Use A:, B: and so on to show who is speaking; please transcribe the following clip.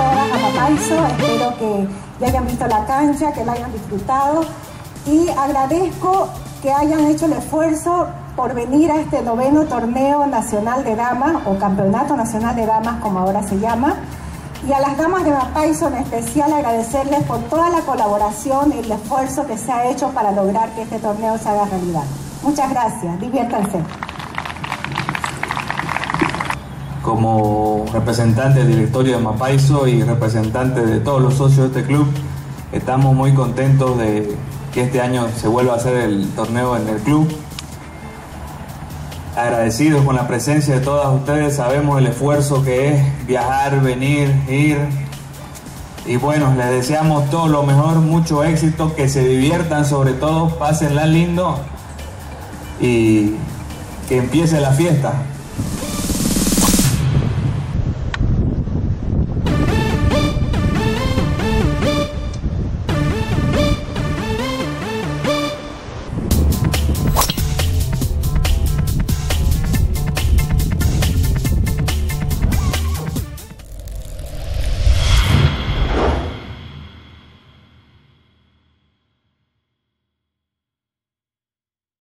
A: Mapaiso. Espero que ya hayan visto la cancha, que la hayan disfrutado y agradezco que hayan hecho el esfuerzo por venir a este noveno torneo nacional de damas o campeonato nacional de damas como ahora se llama. Y a las damas de Mapaiso en especial agradecerles por toda la colaboración y el esfuerzo que se ha hecho para lograr que este torneo se haga realidad. Muchas gracias, diviértanse.
B: Como representante del directorio de Mapaiso y representante de todos los socios de este club, estamos muy contentos de que este año se vuelva a hacer el torneo en el club. Agradecidos con la presencia de todas ustedes, sabemos el esfuerzo que es viajar, venir, ir. Y bueno, les deseamos todo lo mejor, mucho éxito, que se diviertan sobre todo, pásenla lindo y que empiece la fiesta.